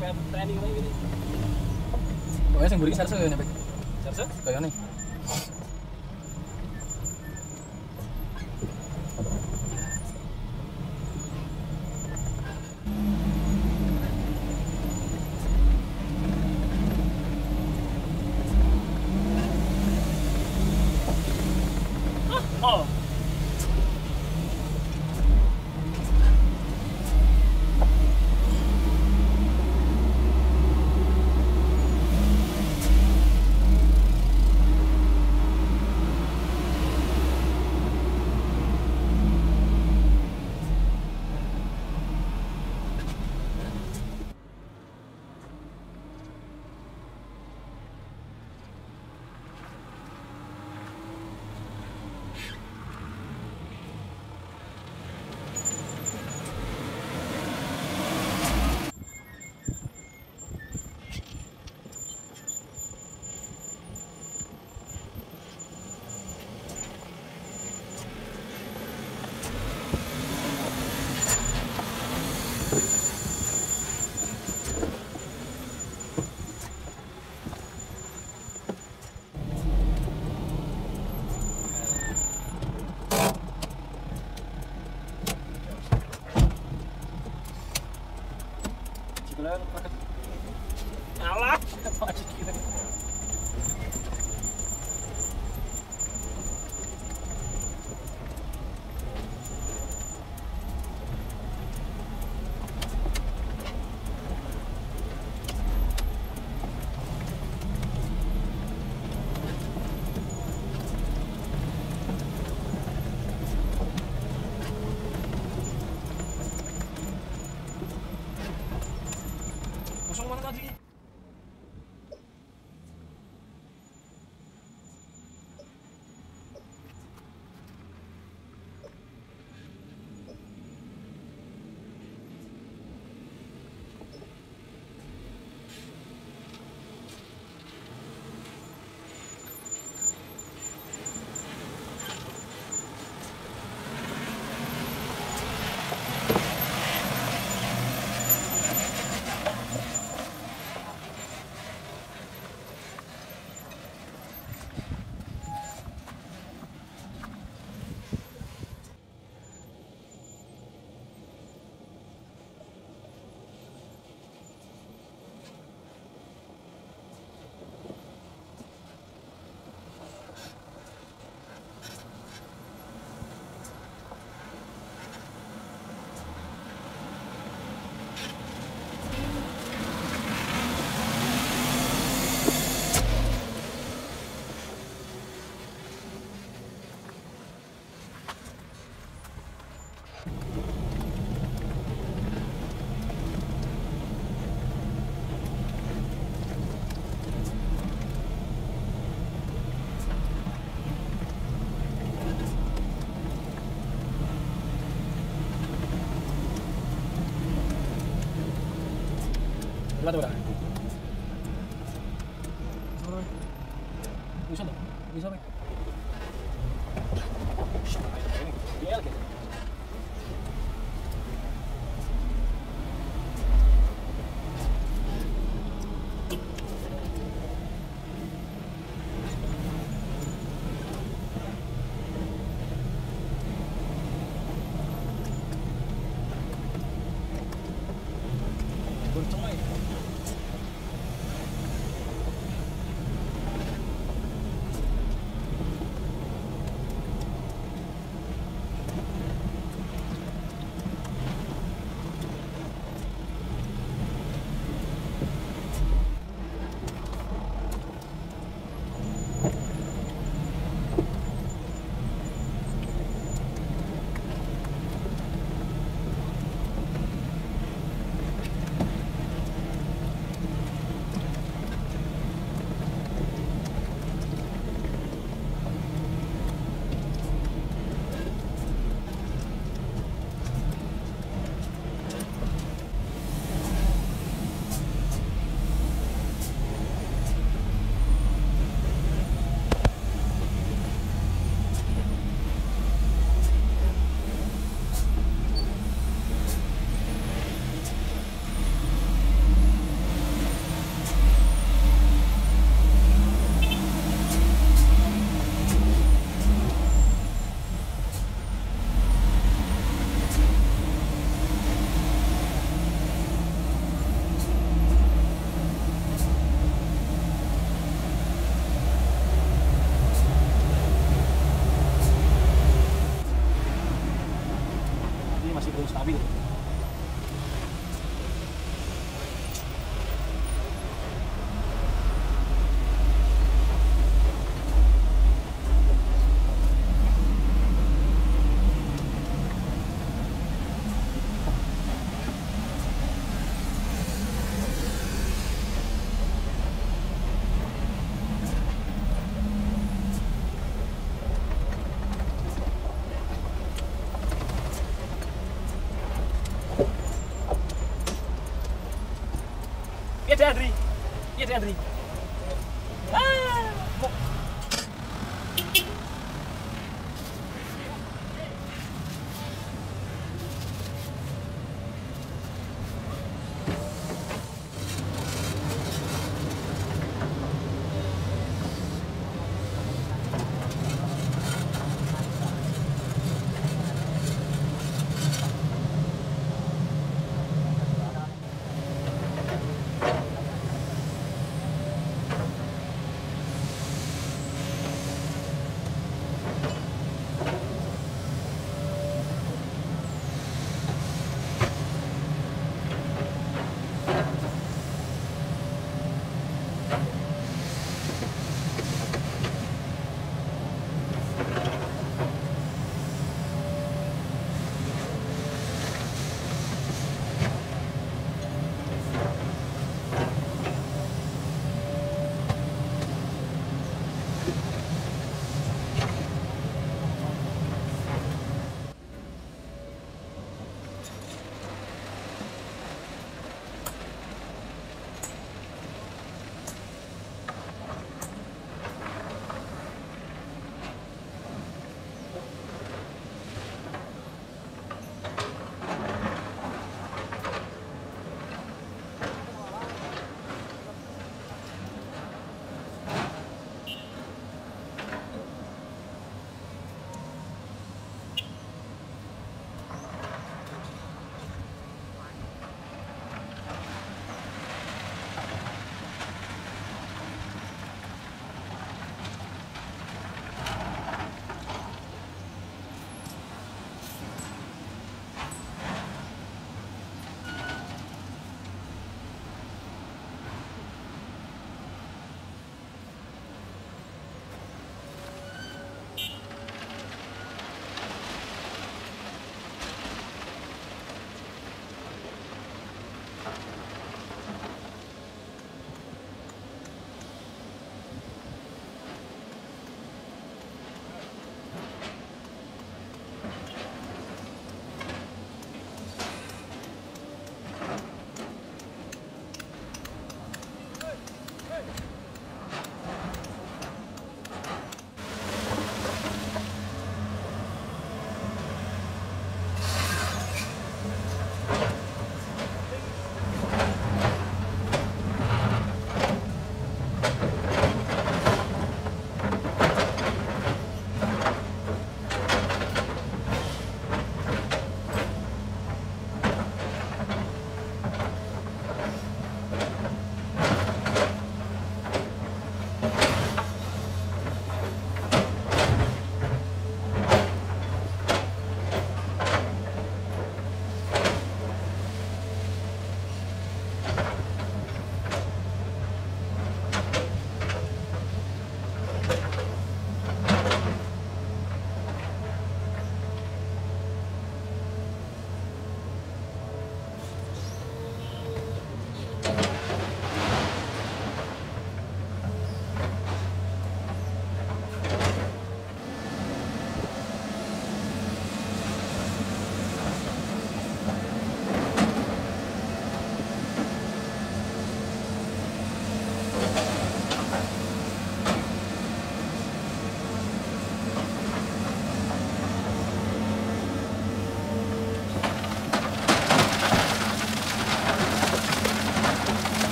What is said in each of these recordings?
Training kayak gini. Pokoknya sing mburi sarso ya nyampe. Sarsa? Kayane. 我说的那个第 matemática. Henry.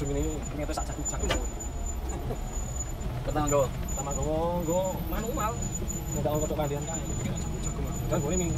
Medung ini ternyata sak jago jago. Go. Pertama manual. Nggak mau kodok mandian kae. Jago. Dan